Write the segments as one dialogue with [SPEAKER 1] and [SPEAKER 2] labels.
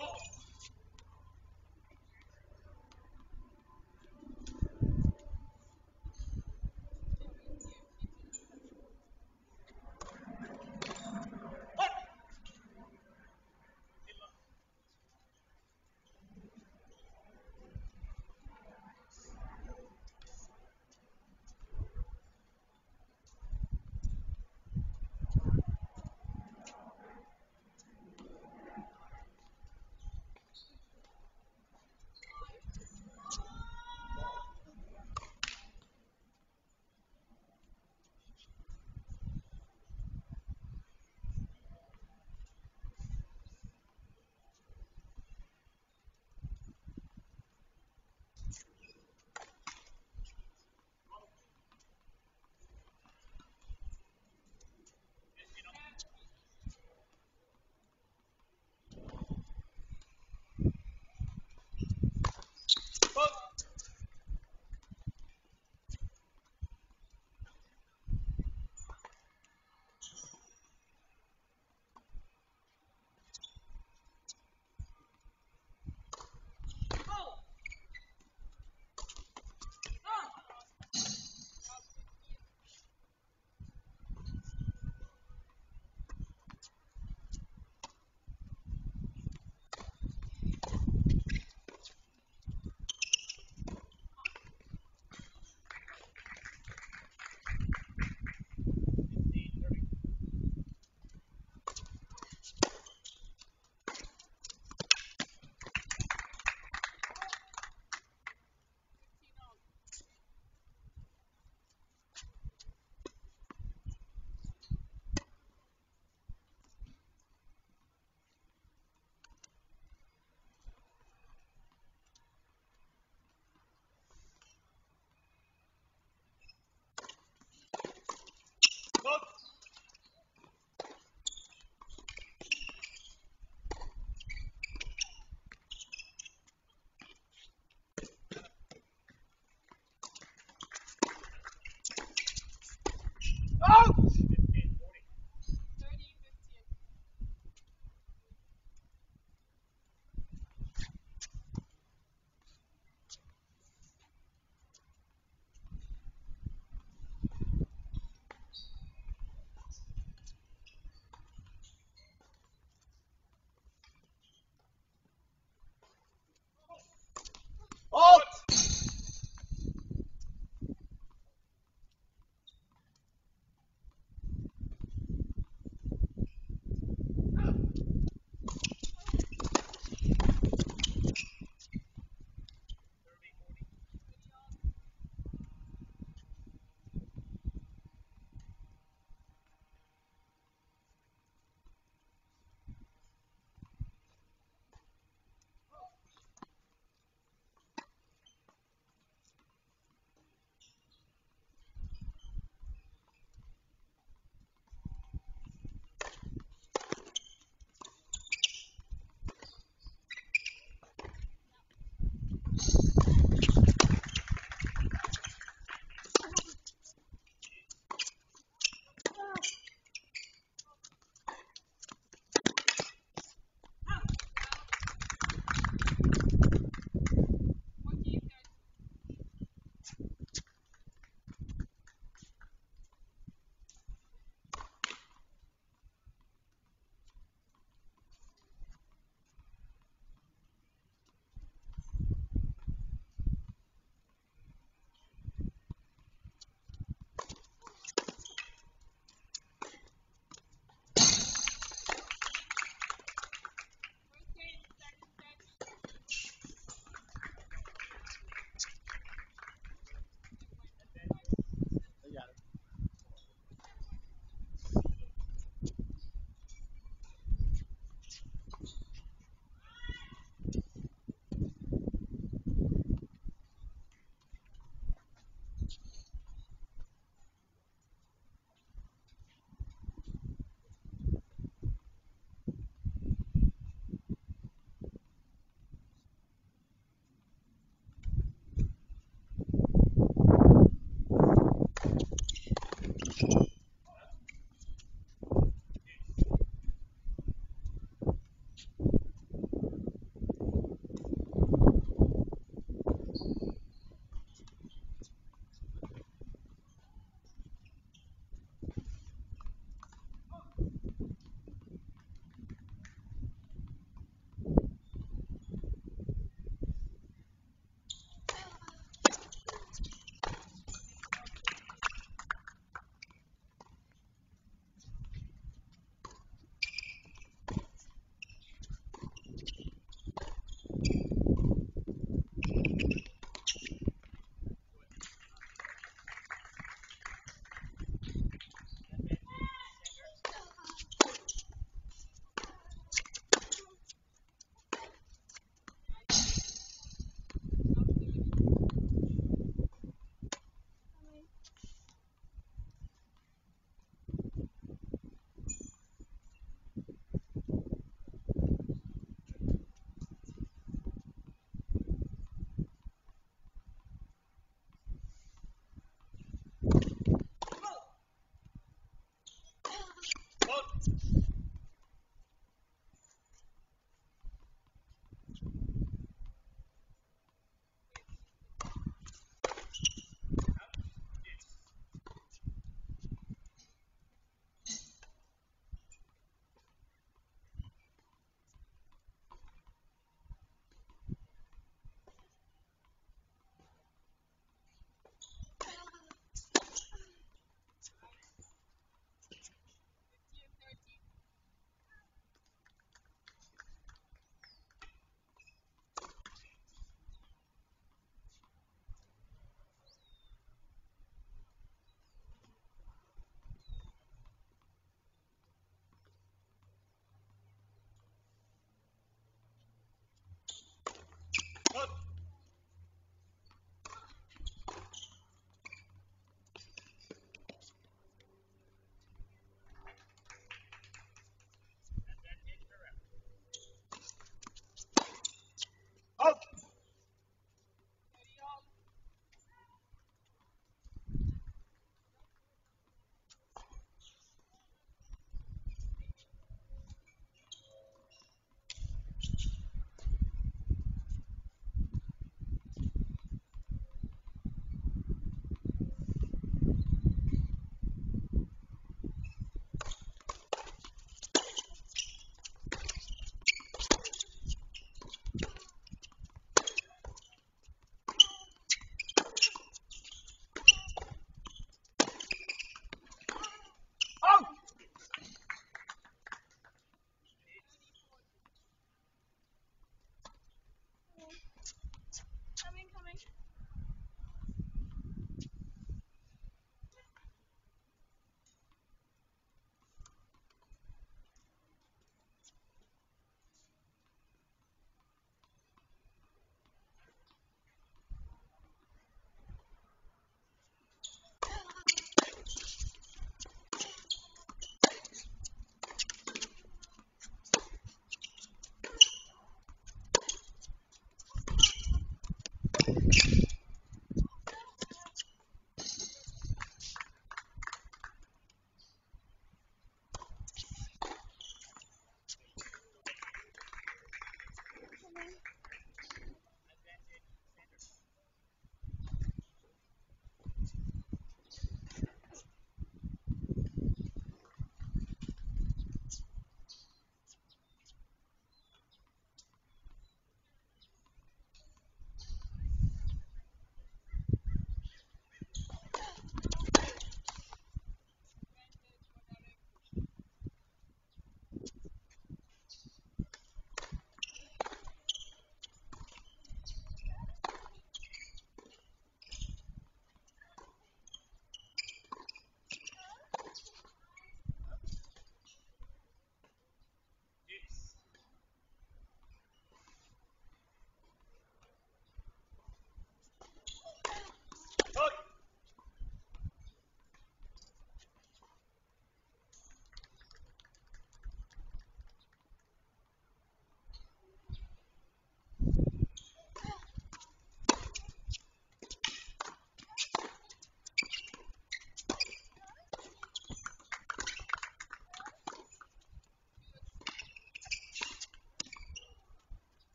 [SPEAKER 1] false. Coming,
[SPEAKER 2] coming.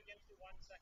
[SPEAKER 2] Games to one second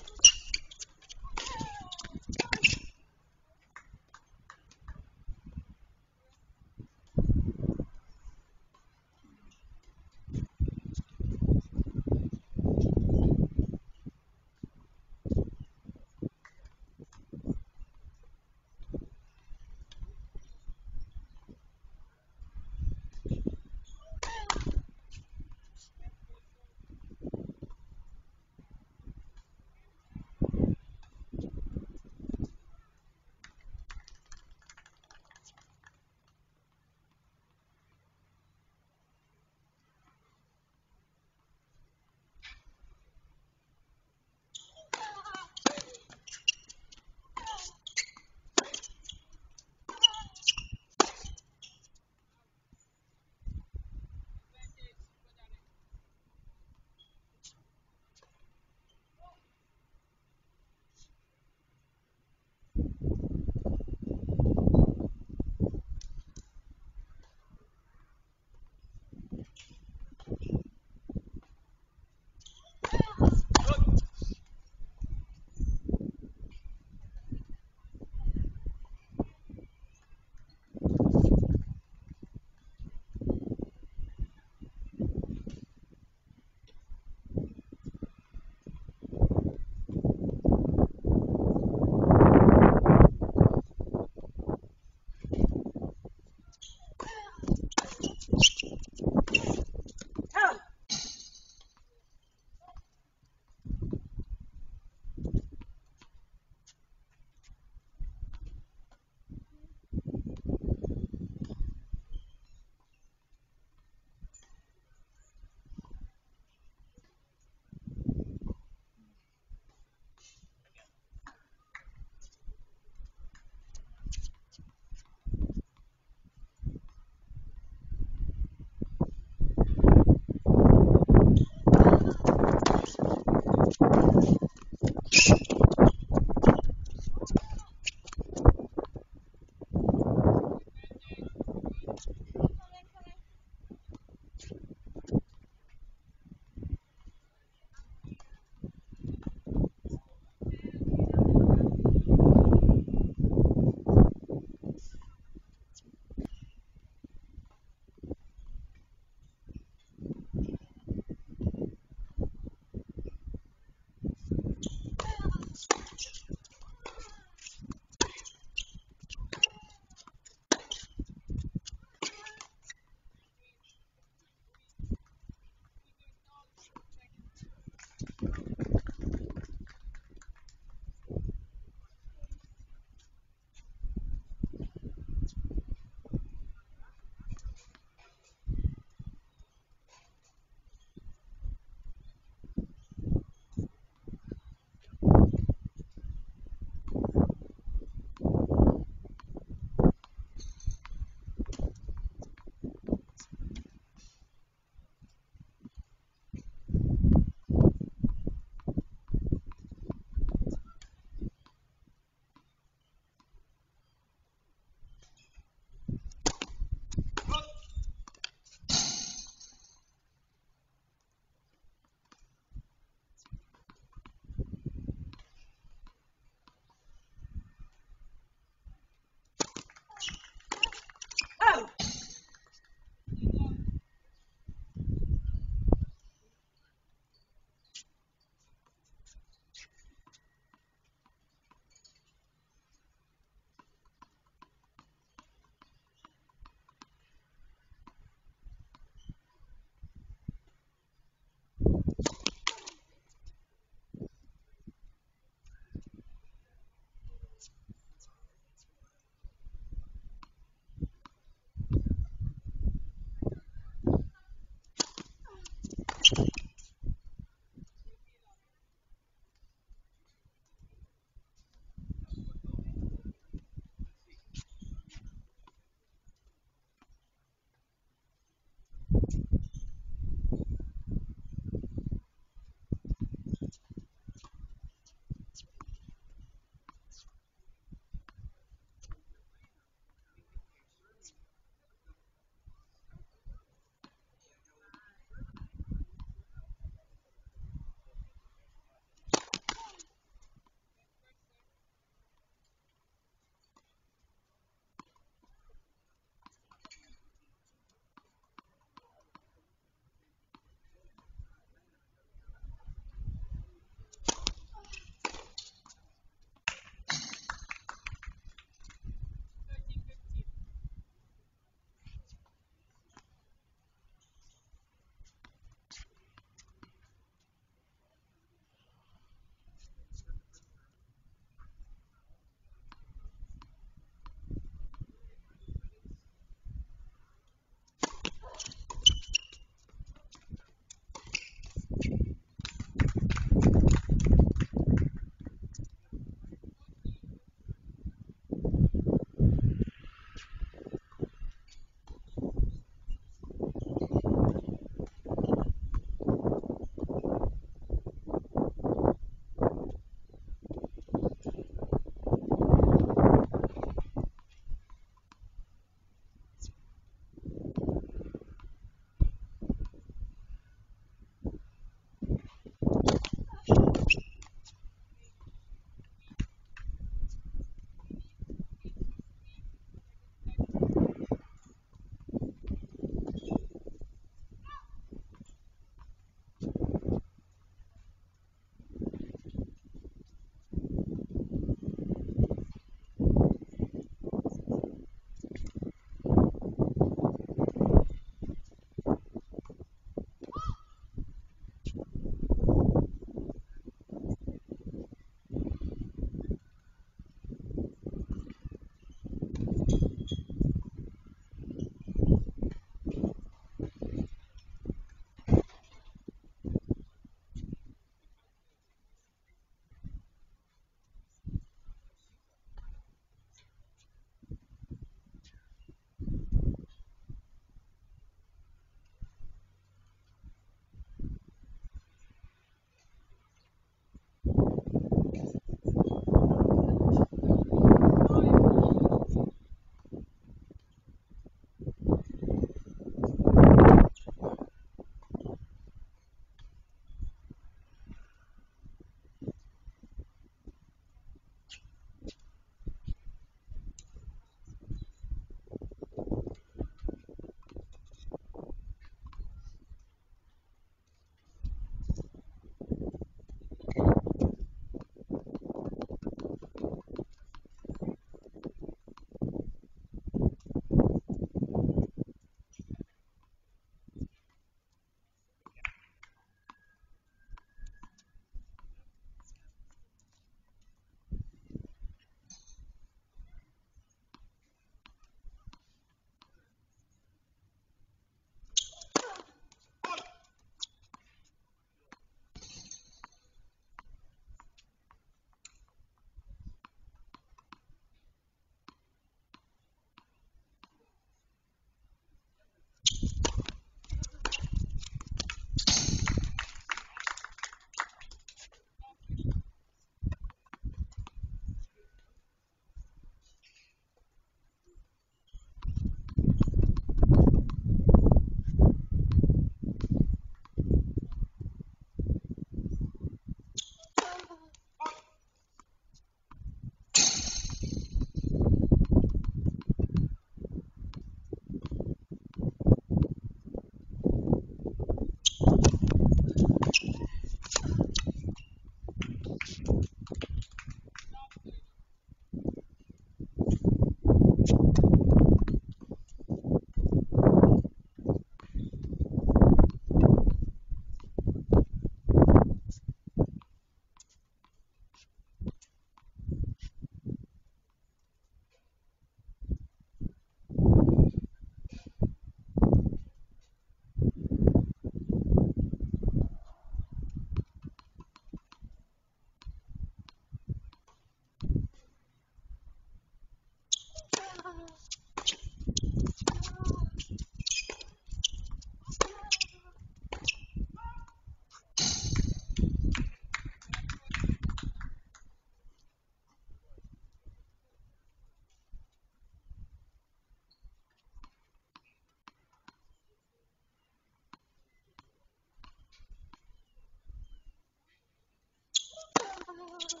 [SPEAKER 2] God.